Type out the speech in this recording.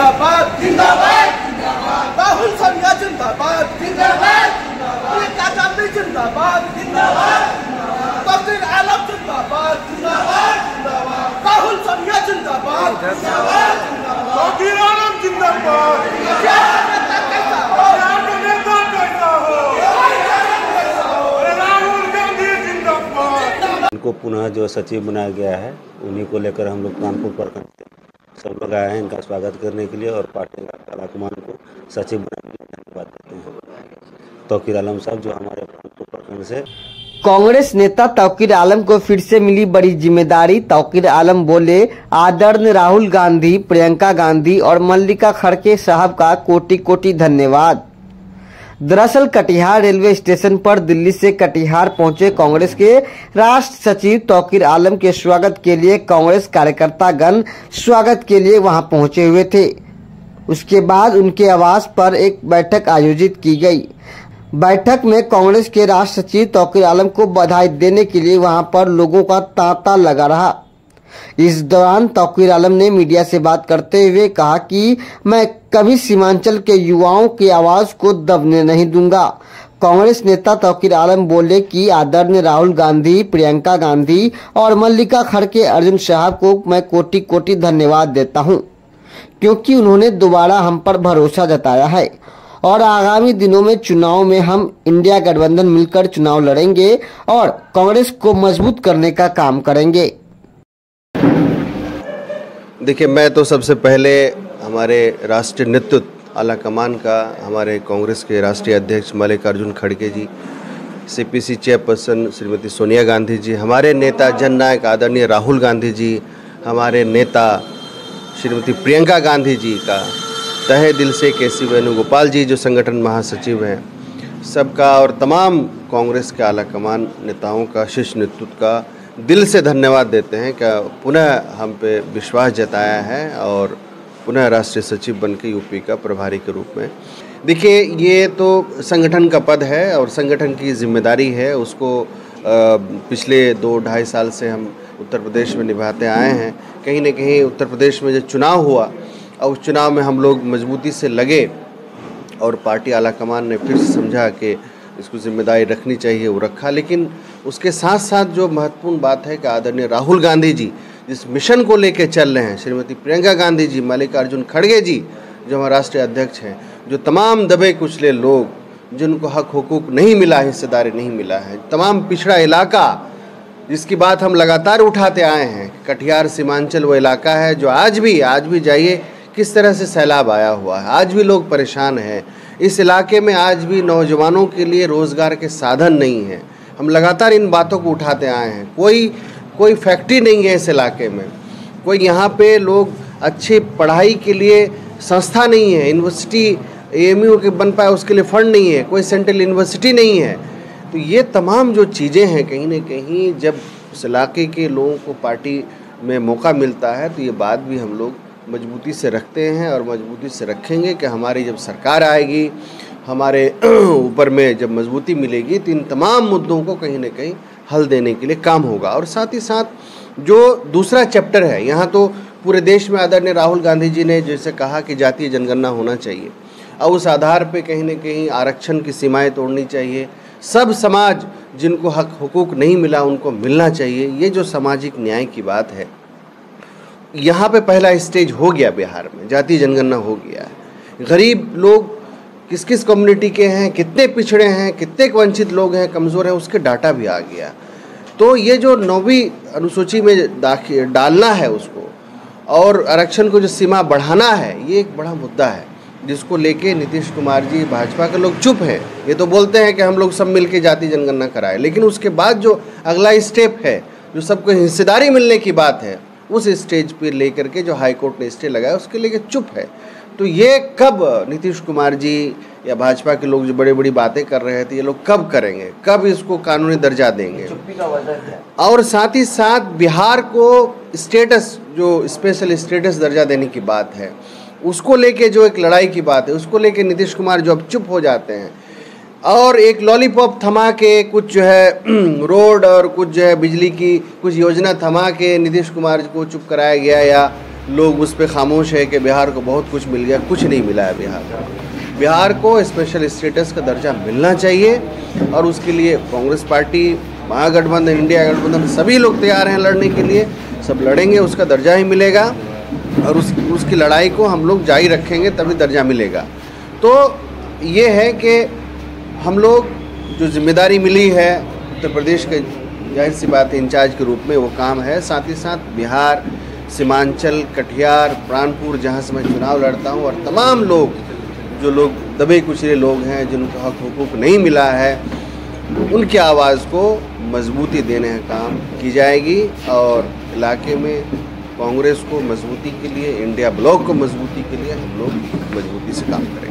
जिंदाबाद जिंदाबाद राहुल सोनिया जिंदाबाद जिंदाबाद प्रियंका गांधी जिंदाबाद जिंदाबाद तस्वीर आलम जिंदाबाद जिंदाबाद राहुल सोनिया जिंदाबाद जिंदाबाद तस्वीर आलम जिंदाबाद नेता कैसा हो राहुल गांधी जिंदाबाद इनको पुनः जो सचिव बनाया गया है उन्हीं को लेकर हम लोग कानपुर प्रखंड सब लोग आए हैं इनका स्वागत करने के लिए और पार्टी का कलाकुमान को सचिव बनाने के लिए धन्यवाद देते हैं। तोकीर आलम साहब जो हमारे प्रखंड से। कांग्रेस नेता तौकीर आलम को फिर से मिली बड़ी ज़िम्मेदारी। तौकीर आलम बोले आदरण राहुल गांधी, प्रियंका गांधी और मल्लिका खड़के साहब का कोटि कोटि धन्यवाद। दरअसल कटिहार रेलवे स्टेशन पर दिल्ली से कटिहार पहुँचे कांग्रेस के राष्ट्र सचिव तौकीर आलम के स्वागत के लिए कांग्रेस कार्यकर्ता गण स्वागत के लिए वहाँ पहुँचे हुए थे। उसके बाद उनके आवास पर एक बैठक आयोजित की गई। बैठक में कांग्रेस के राष्ट्र सचिव तौकीर आलम को बधाई देने के लिए वहाँ पर लोगों का तांता लगा रहा। इस दौरान तौकीर आलम ने मीडिया से बात करते हुए कहा कि मैं कभी सीमांचल के युवाओं की आवाज़ को दबने नहीं दूँगा। कांग्रेस नेता तौकीर आलम बोले कि आदरणीय राहुल गांधी, प्रियंका गांधी और मल्लिका खड़के अर्जुन साहब को मैं कोटि कोटि धन्यवाद देता हूँ, क्योंकि उन्होंने दोबारा हम पर भरोसा जताया है। और आगामी दिनों में चुनाव में हम इंडिया गठबंधन मिलकर चुनाव लड़ेंगे और कांग्रेस को मज़बूत करने का काम करेंगे। देखिए, मैं तो सबसे पहले हमारे राष्ट्रीय नेतृत्व आला कमान का, हमारे कांग्रेस के राष्ट्रीय अध्यक्ष मल्लिकार्जुन खड़गे जी सीपीसी चेयरपर्सन श्रीमती सोनिया गांधी जी, हमारे नेता जननायक आदरणीय राहुल गांधी जी, हमारे नेता श्रीमती प्रियंका गांधी जी का, तहे दिल से के सी वेणुगोपाल जी, जो संगठन महासचिव हैं, सबका और तमाम कांग्रेस के आला कमान नेताओं का, शीर्ष नेतृत्व का दिल से धन्यवाद देते हैं। कि पुनः हम पे विश्वास जताया है और पुनः राष्ट्रीय सचिव बन के यूपी का प्रभारी के रूप में। देखिए, ये तो संगठन का पद है और संगठन की ज़िम्मेदारी है। उसको पिछले दो ढाई साल से हम उत्तर प्रदेश में निभाते आए हैं। कहीं ना कहीं उत्तर प्रदेश में जब चुनाव हुआ और उस चुनाव में हम लोग मजबूती से लगे और पार्टी आला कमान ने फिर समझा कि इसको ज़िम्मेदारी रखनी चाहिए, वो रखा। लेकिन उसके साथ साथ जो महत्वपूर्ण बात है कि आदरणीय राहुल गांधी जी जिस मिशन को लेकर चल रहे हैं। श्रीमती प्रियंका गांधी जी, मल्लिकार्जुन खड़गे जी, जो हमारे राष्ट्रीय अध्यक्ष हैं, जो तमाम दबे कुचले लोग, जिनको हक हकूक नहीं मिला, हिस्सेदारी नहीं मिला है, तमाम पिछड़ा इलाका, जिसकी बात हम लगातार उठाते आए हैं, कटिहार, सीमांचल वो इलाका है, जो आज भी आज भी जाइए, किस तरह से सैलाब आया हुआ है। आज भी लोग परेशान हैं। इस इलाके में आज भी नौजवानों के लिए रोज़गार के साधन नहीं हैं। हम लगातार इन बातों को उठाते आए हैं। कोई कोई फैक्ट्री नहीं है इस इलाके में। कोई यहाँ पे लोग अच्छी पढ़ाई के लिए संस्था नहीं है यूनिवर्सिटी एम के बन पाए उसके लिए फंड नहीं है, कोई सेंट्रल यूनिवर्सिटी नहीं है। तो ये तमाम जो चीज़ें हैं, कहीं ना कहीं जब उस इलाके के लोगों को पार्टी में मौका मिलता है तो ये बात भी हम लोग मजबूती से रखते हैं और मजबूती से रखेंगे कि हमारी जब सरकार आएगी, हमारे ऊपर में जब मजबूती मिलेगी तो इन तमाम मुद्दों को कहीं ना कहीं हल देने के लिए काम होगा। और साथ ही साथ जो दूसरा चैप्टर है, यहाँ तो पूरे देश में आदरणीय राहुल गांधी जी ने जैसे कहा कि जातीय जनगणना होना चाहिए। और उस आधार पे कहीं ना कहीं आरक्षण की सीमाएँ तोड़नी चाहिए। सब समाज जिनको हक, हुकूक नहीं मिला उनको मिलना चाहिए। ये जो सामाजिक न्याय की बात है, यहाँ पे पहला स्टेज हो गया बिहार में। जातीय जनगणना हो गया है। गरीब लोग किस किस कम्युनिटी के हैं, कितने पिछड़े हैं, कितने वंचित लोग हैं, कमज़ोर हैं, उसके डाटा भी आ गया। तो ये जो नौवीं अनुसूची में डालना है उसको, और आरक्षण को जो सीमा बढ़ाना है, ये एक बड़ा मुद्दा है, जिसको लेके नीतीश कुमार जी, भाजपा के लोग चुप हैं। ये तो बोलते हैं कि हम लोग सब मिल के जाति जनगणना कराए, लेकिन उसके बाद जो अगला स्टेप है, जो सबको हिस्सेदारी मिलने की बात है, उस स्टेज पे लेकर के जो हाईकोर्ट ने स्टे लगाया, उसके लेके चुप है। तो ये कब नीतीश कुमार जी या भाजपा के लोग जो बड़ी बड़ी बातें कर रहे थे ये लोग कब करेंगे? कब इसको कानूनी दर्जा देंगे? और साथ ही साथ बिहार को स्टेटस जो स्पेशल स्टेटस दर्जा देने की बात है उसको लेके जो एक लड़ाई की बात है उसको लेके नीतीश कुमार जो अब चुप हो जाते हैं और एक लॉलीपॉप थमा के कुछ जो है रोड और कुछ जो है बिजली की कुछ योजना थमा के नीतीश कुमार को चुप कराया गया या लोग उस पर खामोश है कि बिहार को बहुत कुछ मिल गया, कुछ नहीं मिला है बिहार को। बिहार को स्पेशल स्टेटस का दर्जा मिलना चाहिए और उसके लिए कांग्रेस पार्टी, महागठबंधन, इंडिया गठबंधन, सभी लोग तैयार हैं लड़ने के लिए। सब लड़ेंगे, उसका दर्जा ही मिलेगा और उस, उसकी लड़ाई को हम लोग जारी रखेंगे, तभी दर्जा मिलेगा। तो ये है कि हम लोग जो ज़िम्मेदारी मिली है, उत्तर तो प्रदेश के ज़ाहिर सी बात इंचार्ज के रूप में वो काम है। साथ ही साथ बिहार सीमांचल, कटिहार, प्राणपुर, जहाँ से मैं चुनाव लड़ता हूँ और तमाम लोग, जो लोग दबे कुचले लोग हैं, जिनको हक हकूक नहीं मिला है, उनकी आवाज़ को मजबूती देने का काम की जाएगी और इलाके में कांग्रेस को मजबूती के लिए, इंडिया ब्लॉक को मजबूती के लिए हम लोग मजबूती से काम करेंगे।